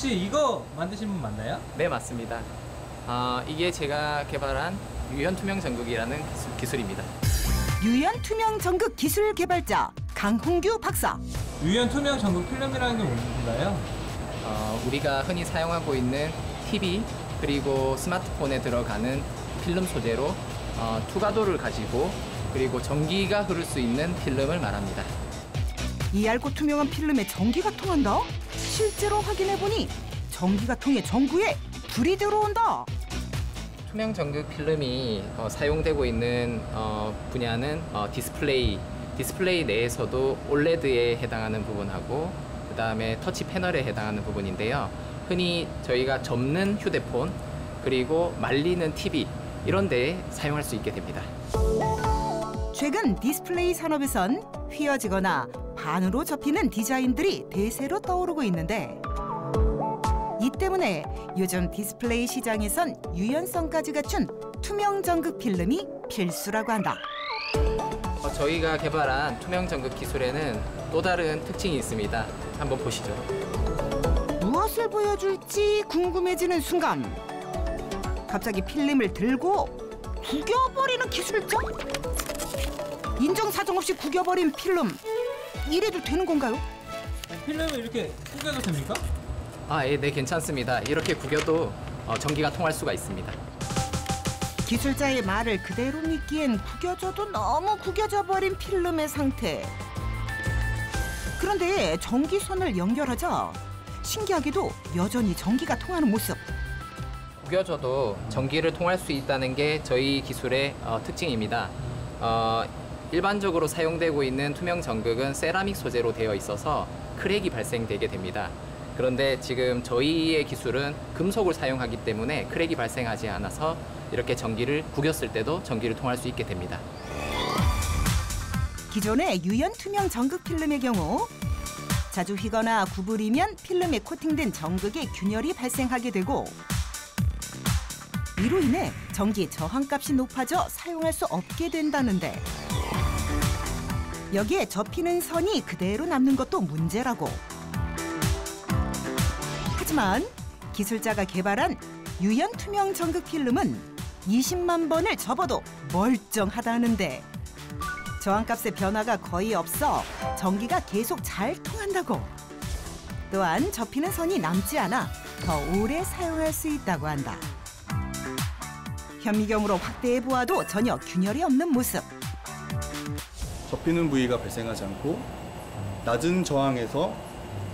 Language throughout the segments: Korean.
혹시 이거 만드신 분 맞나요? 네, 맞습니다. 아, 이게 제가 개발한 유연 투명 전극이라는 기술- 기술 입니다. 유연 투명 전극 기술 개발자 강홍규 박사. 유연 투명 전극 필름이라는 게 뭔가요? 어, 우리가 흔히 사용하고 있는 TV 그리고 스마트폰에 들어가는 필름 소재로 어, 투과도를 가지고 그리고 전기가 흐를 수 있는 필름을 말합니다. 이 얇고 투명한 필름에 전기가 통한다? 실제로 확인해 보니 전기가 통해 전구에 불이 들어온다. 투명 전극 필름이 어, 사용되고 있는 어, 분야는 어, 디스플레이, 디스플레이 내에서도 OLED에 해당하는 부분하고 그 다음에 터치 패널에 해당하는 부분인데요. 흔히 저희가 접는 휴대폰 그리고 말리는 TV 이런 데에 사용할 수 있게 됩니다. 최근 디스플레이 산업에선 휘어지거나 반으로 접히는 디자인들이 대세로 떠오르고 있는데 이 때문에 요즘 디스플레이 시장에선 유연성까지 갖춘 투명 전극 필름이 필수라고 한다. 어, 저희가 개발한 투명 전극 기술에는 또 다른 특징이 있습니다. 한번 보시죠. 무엇을 보여줄지 궁금해지는 순간 갑자기 필름을 들고 구겨버리는 기술자? 인정사정 없이 구겨버린 필름 이래도 되는 건가요? 필름을 이렇게 구겨도 됩니까? 아, 예, 네, 괜찮습니다. 이렇게 구겨도 어, 전기가 통할 수가 있습니다. 기술자의 말을 그대로 믿기엔 구겨져도 너무 구겨져 버린 필름의 상태. 그런데 전기선을 연결하자 신기하게도 여전히 전기가 통하는 모습. 구겨져도 전기를 통할 수 있다는 게 저희 기술의 어, 특징입니다. 어, 일반적으로 사용되고 있는 투명 전극은 세라믹 소재로 되어 있어서 크랙이 발생되게 됩니다. 그런데 지금 저희의 기술은 금속을 사용하기 때문에 크랙이 발생하지 않아서 이렇게 전기를 구겼을 때도 전기를 통할 수 있게 됩니다. 기존의 유연 투명 전극 필름의 경우 자주 휘거나 구부리면 필름에 코팅된 전극에 균열이 발생하게 되고 이로 인해 전기 저항값이 높아져 사용할 수 없게 된다는데 여기에 접히는 선이 그대로 남는 것도 문제라고. 하지만 기술자가 개발한 유연 투명 전극 필름은 20만 번을 접어도 멀쩡하다는데 저항값의 변화가 거의 없어 전기가 계속 잘 통한다고. 또한 접히는 선이 남지 않아 더 오래 사용할 수 있다고 한다. 현미경으로 확대해 보아도 전혀 균열이 없는 모습. 접히는 부위가 발생하지 않고 낮은 저항에서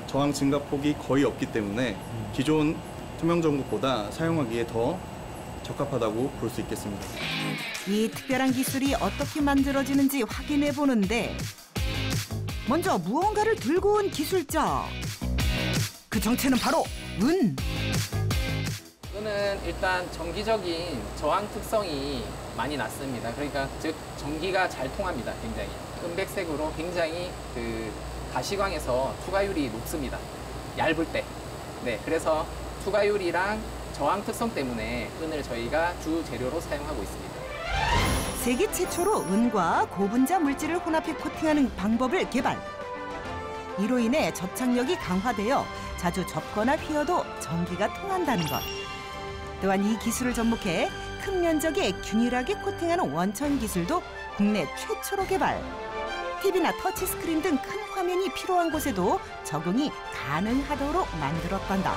저항 증가 폭이 거의 없기 때문에 기존 투명 전구보다 사용하기에 더 적합하다고 볼 수 있겠습니다. 이 특별한 기술이 어떻게 만들어지는지 확인해 보는데 먼저 무언가를 들고 온 기술자. 그 정체는 바로 은. 끈은 일단 정기적인 저항 특성이 많이 낮습니다. 그러니까 즉 전기가 잘 통합니다. 굉장히 은백색으로 굉장히 그 가시광에서 투과율이 높습니다. 얇을 때. 네, 그래서 투과율이랑 저항 특성 때문에 끈을 저희가 주 재료로 사용하고 있습니다. 세계 최초로 은과 고분자 물질을 혼합해 코팅하는 방법을 개발. 이로 인해 접착력이 강화되어 자주 접거나 휘어도 전기가 통한다는 것. 또한 이 기술을 접목해 큰 면적에 균일하게 코팅하는 원천 기술도 국내 최초로 개발. TV나 터치스크린 등 큰 화면이 필요한 곳에도 적용이 가능하도록 만들었단다.